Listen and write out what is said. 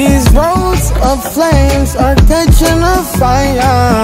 These roads of flames are catching a fire.